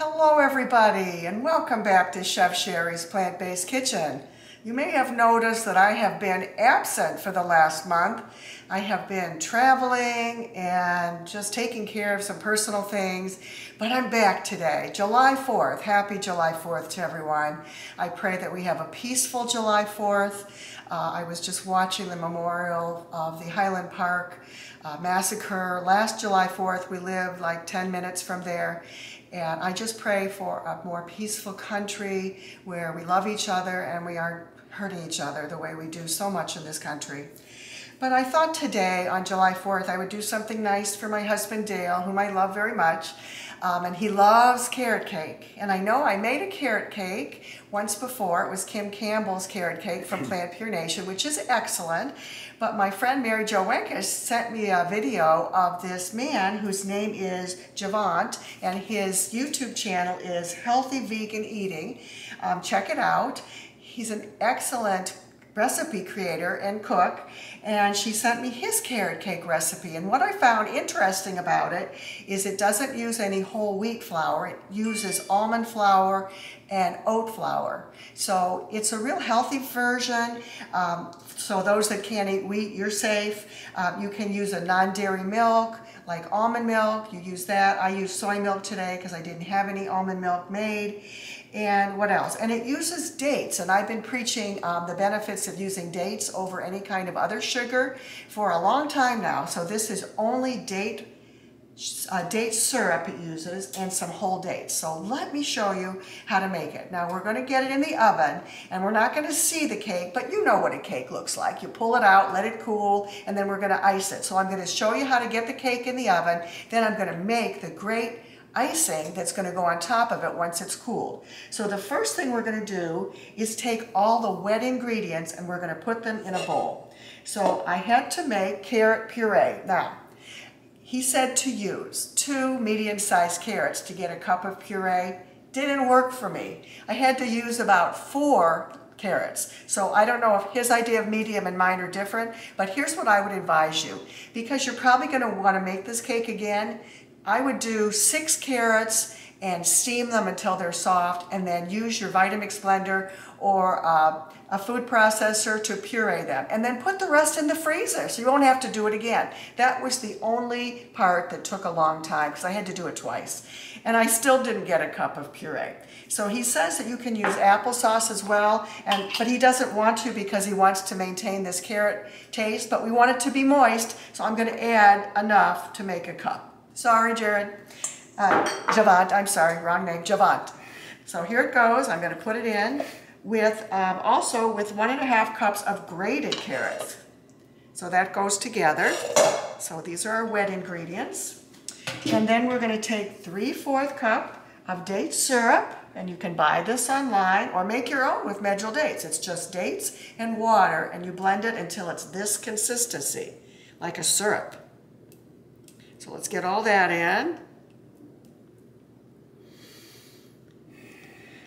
Hello everybody and welcome back to Chef Sherry's Plant-Based Kitchen. You may have noticed that I have been absent for the last month. I have been traveling and just taking care of some personal things, but I'm back today, July 4th. Happy July 4th to everyone. I pray that we have a peaceful July 4th. Uh, I was just watching the memorial of the Highland Park uh, massacre last July 4th. We lived like 10 minutes from there and I just pray for a more peaceful country where we love each other and we aren't hurting each other the way we do so much in this country. But I thought today, on July 4th, I would do something nice for my husband Dale, whom I love very much. Um, and he loves carrot cake. And I know I made a carrot cake once before. It was Kim Campbell's carrot cake from Plant Pure Nation, which is excellent. But my friend Mary Jo Wenkish sent me a video of this man whose name is Javant, and his YouTube channel is Healthy Vegan Eating. Um, check it out. He's an excellent recipe creator and cook, and she sent me his carrot cake recipe. And what I found interesting about it is it doesn't use any whole wheat flour. It uses almond flour and oat flour. So it's a real healthy version. Um, so those that can't eat wheat, you're safe. Um, you can use a non-dairy milk like almond milk. You use that. I use soy milk today because I didn't have any almond milk made and what else? And it uses dates, and I've been preaching um, the benefits of using dates over any kind of other sugar for a long time now. So this is only date uh, date syrup it uses and some whole dates. So let me show you how to make it. Now we're going to get it in the oven and we're not going to see the cake, but you know what a cake looks like. You pull it out, let it cool, and then we're going to ice it. So I'm going to show you how to get the cake in the oven. Then I'm going to make the great icing that's going to go on top of it once it's cooled. So the first thing we're going to do is take all the wet ingredients and we're going to put them in a bowl. So I had to make carrot puree. Now, he said to use two medium-sized carrots to get a cup of puree. Didn't work for me. I had to use about four carrots. So I don't know if his idea of medium and mine are different, but here's what I would advise you. Because you're probably going to want to make this cake again, I would do six carrots and steam them until they're soft and then use your Vitamix blender or uh, a food processor to puree them and then put the rest in the freezer so you won't have to do it again. That was the only part that took a long time because I had to do it twice and I still didn't get a cup of puree. So he says that you can use applesauce as well, and but he doesn't want to because he wants to maintain this carrot taste, but we want it to be moist, so I'm going to add enough to make a cup. Sorry, Jared. Uh, Javant, I'm sorry, wrong name, Javant. So here it goes. I'm going to put it in with um, also with one and a half cups of grated carrots. So that goes together. So these are our wet ingredients. And then we're going to take 3 4th cup of date syrup. And you can buy this online or make your own with Medjool dates. It's just dates and water and you blend it until it's this consistency, like a syrup. So let's get all that in.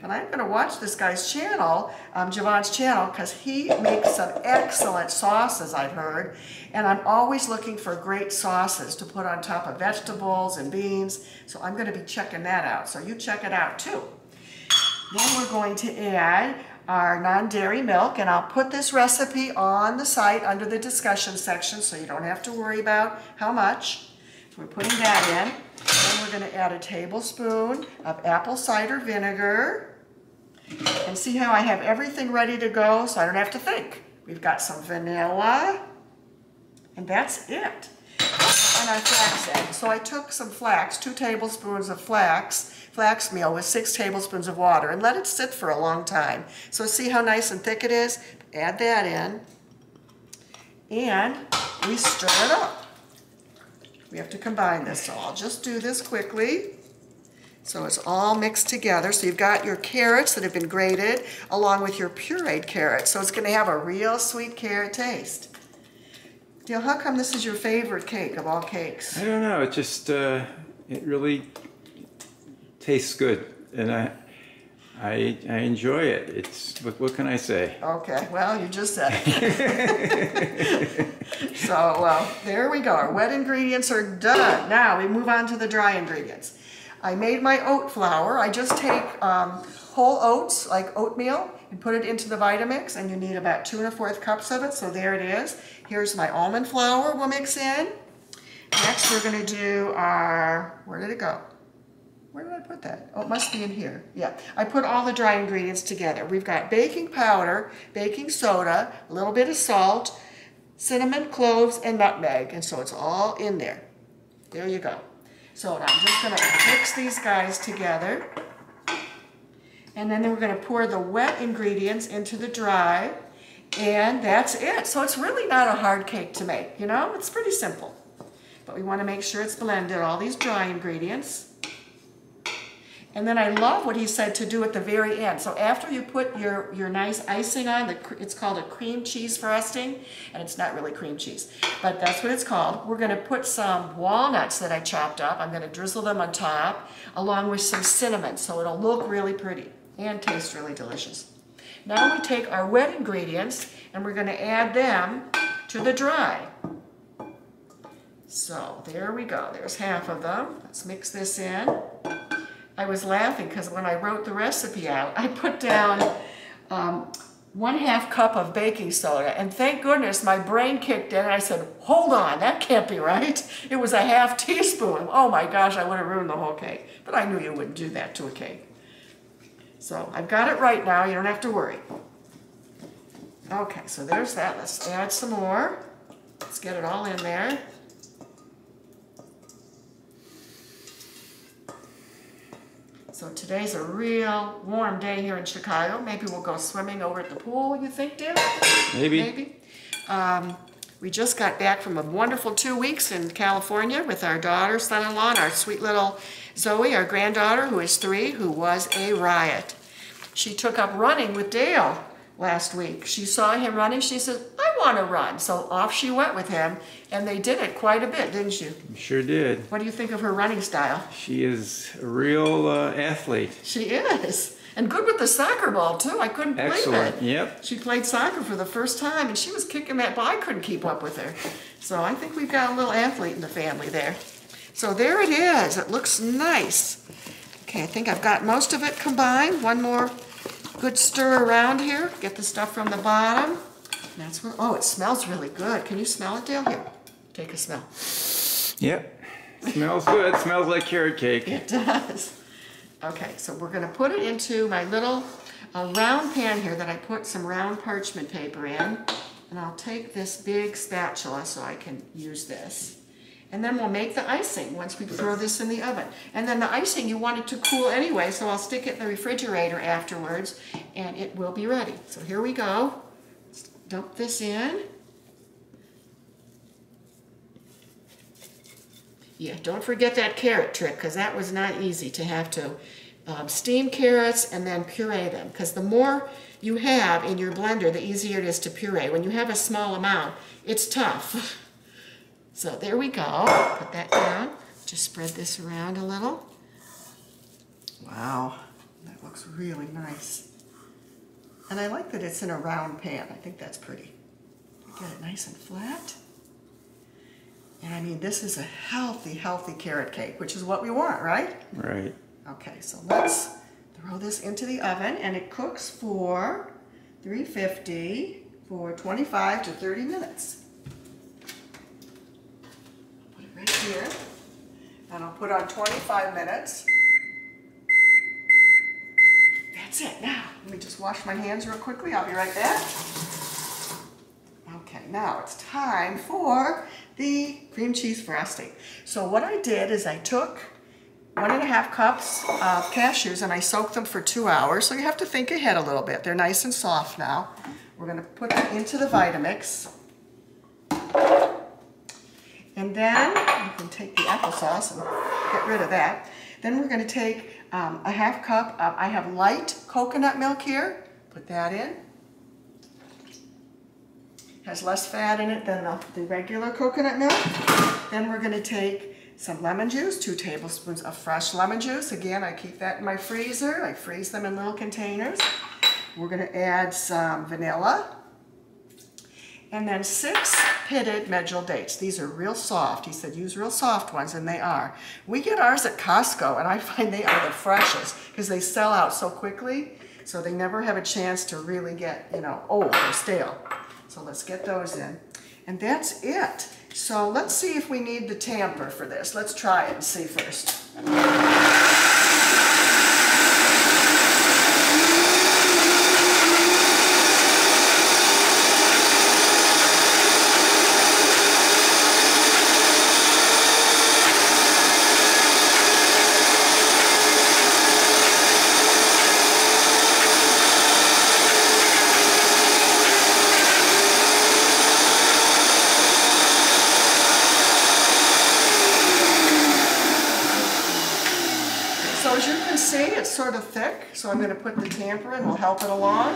And I'm going to watch this guy's channel, um, Javant's channel, because he makes some excellent sauces, I've heard. And I'm always looking for great sauces to put on top of vegetables and beans. So I'm going to be checking that out. So you check it out too. Then we're going to add our non-dairy milk, and I'll put this recipe on the site under the discussion section so you don't have to worry about how much. So we're putting that in. Then we're going to add a tablespoon of apple cider vinegar. And see how I have everything ready to go so I don't have to think. We've got some vanilla. And that's it. And our flax eggs. So I took some flax, two tablespoons of flax, flax meal with six tablespoons of water and let it sit for a long time. So see how nice and thick it is? Add that in. And we stir it up. We have to combine this, so I'll just do this quickly. So it's all mixed together. So you've got your carrots that have been grated along with your pureed carrots. So it's going to have a real sweet carrot taste. Dale, how come this is your favorite cake of all cakes? I don't know. It just, uh, it really tastes good. And I, I, I enjoy it. It's what, what can I say? Okay, well, you just said it. so, well, there we go. Our wet ingredients are done. Now we move on to the dry ingredients. I made my oat flour. I just take um, whole oats, like oatmeal, and put it into the Vitamix, and you need about two and a fourth cups of it, so there it is. Here's my almond flour we'll mix in. Next, we're gonna do our, where did it go? Where did I put that? Oh, it must be in here. Yeah, I put all the dry ingredients together. We've got baking powder, baking soda, a little bit of salt, cinnamon, cloves, and nutmeg. And so it's all in there. There you go. So I'm just gonna mix these guys together. And then we're gonna pour the wet ingredients into the dry. And that's it. So it's really not a hard cake to make, you know? It's pretty simple. But we wanna make sure it's blended, all these dry ingredients. And then I love what he said to do at the very end. So after you put your, your nice icing on, the, it's called a cream cheese frosting, and it's not really cream cheese, but that's what it's called. We're gonna put some walnuts that I chopped up. I'm gonna drizzle them on top, along with some cinnamon, so it'll look really pretty and taste really delicious. Now we take our wet ingredients, and we're gonna add them to the dry. So there we go, there's half of them. Let's mix this in. I was laughing because when I wrote the recipe out, I put down um, one half cup of baking soda, and thank goodness my brain kicked in and I said, hold on, that can't be right. It was a half teaspoon. Oh my gosh, I would have ruined the whole cake. But I knew you wouldn't do that to a cake. So I've got it right now, you don't have to worry. Okay, so there's that. Let's add some more. Let's get it all in there. So today's a real warm day here in Chicago. Maybe we'll go swimming over at the pool, you think, dear? Maybe. Maybe. Um, we just got back from a wonderful two weeks in California with our daughter, son-in-law, and our sweet little Zoe, our granddaughter, who is three, who was a riot. She took up running with Dale last week. She saw him running. She said, I want to run. So off she went with him, and they did it quite a bit, didn't you? Sure did. What do you think of her running style? She is a real uh, athlete. She is. And good with the soccer ball, too. I couldn't believe Excellent. it. Yep. She played soccer for the first time, and she was kicking that ball. I couldn't keep up with her. So I think we've got a little athlete in the family there. So there it is. It looks nice. Okay, I think I've got most of it combined. One more good stir around here. Get the stuff from the bottom. That's what, oh, it smells really good. Can you smell it, Dale? Here, take a smell. Yep. Smells good. Smells like carrot cake. It does. Okay, so we're gonna put it into my little uh, round pan here that I put some round parchment paper in. And I'll take this big spatula so I can use this. And then we'll make the icing once we throw this in the oven. And then the icing, you want it to cool anyway, so I'll stick it in the refrigerator afterwards and it will be ready. So here we go. Let's dump this in. Yeah, don't forget that carrot trick because that was not easy to have to um, steam carrots and then puree them because the more you have in your blender, the easier it is to puree. When you have a small amount, it's tough. So there we go. Put that down. Just spread this around a little. Wow, that looks really nice. And I like that it's in a round pan. I think that's pretty. Get it nice and flat. And I mean, this is a healthy, healthy carrot cake, which is what we want, right? Right. Okay, so let's throw this into the oven and it cooks for 350 for 25 to 30 minutes. Put it right here. And I'll put on 25 minutes. That's it. Now, let me just wash my hands real quickly. I'll be right back. Okay, now it's time for the cream cheese frosting. So what I did is I took one and a half cups of cashews and I soaked them for two hours. So you have to think ahead a little bit. They're nice and soft now. We're gonna put them into the Vitamix. And then you can take the applesauce and get rid of that. Then we're gonna take um, a half cup of, I have light coconut milk here. Put that in. Has less fat in it than the, the regular coconut milk. Then we're gonna take some lemon juice, two tablespoons of fresh lemon juice. Again, I keep that in my freezer. I freeze them in little containers. We're gonna add some vanilla. And then six pitted medjool dates. These are real soft. He said use real soft ones, and they are. We get ours at Costco, and I find they are the freshest because they sell out so quickly, so they never have a chance to really get, you know, old or stale. So let's get those in. And that's it. So let's see if we need the tamper for this. Let's try it and see first. So as you can see, it's sort of thick, so I'm gonna put the tamper in, we'll help it along.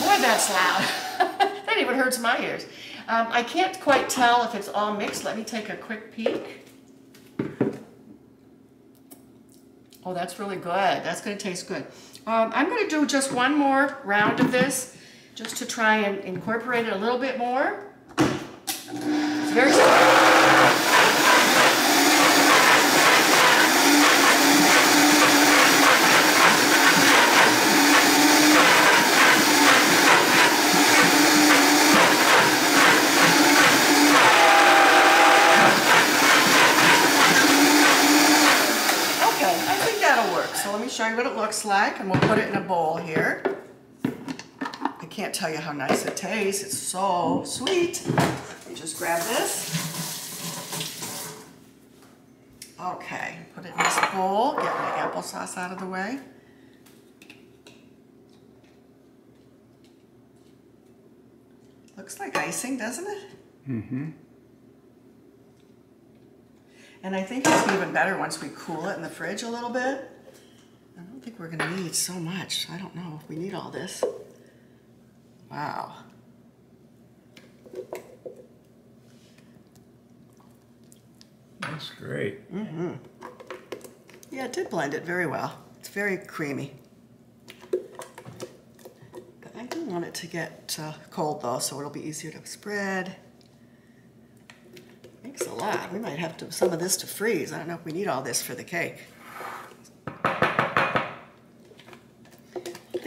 Boy, that's loud. that even hurts my ears. Um, I can't quite tell if it's all mixed. Let me take a quick peek. Oh, that's really good. That's going to taste good. Um, I'm going to do just one more round of this, just to try and incorporate it a little bit more. It's very me show you what it looks like and we'll put it in a bowl here. I can't tell you how nice it tastes. It's so sweet. Let me just grab this. Okay, put it in this bowl. Get my applesauce out of the way. Looks like icing, doesn't it? Mm-hmm. And I think it's even better once we cool it in the fridge a little bit. I don't think we're gonna need so much. I don't know if we need all this. Wow. That's great. Yeah, it did blend it very well. It's very creamy. But I do want it to get uh, cold though, so it'll be easier to spread. Makes a lot. We might have to some of this to freeze. I don't know if we need all this for the cake.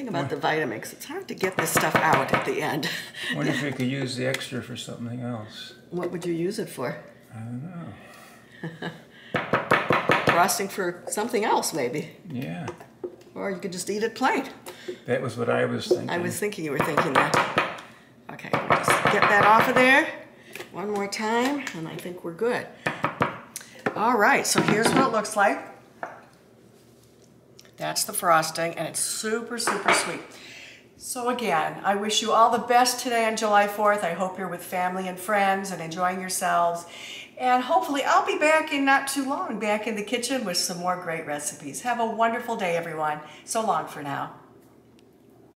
Thing about the Vitamix, it's hard to get this stuff out at the end. Wonder if we could use the extra for something else. What would you use it for? I don't know. Frosting for something else, maybe. Yeah, Or you could just eat it plain. that was what I was thinking. I was thinking you were thinking that. Okay, we'll just get that off of there one more time, and I think we're good. All right, so here's what it looks like. That's the frosting, and it's super, super sweet. So again, I wish you all the best today on July 4th. I hope you're with family and friends and enjoying yourselves. And hopefully I'll be back in not too long, back in the kitchen with some more great recipes. Have a wonderful day, everyone. So long for now.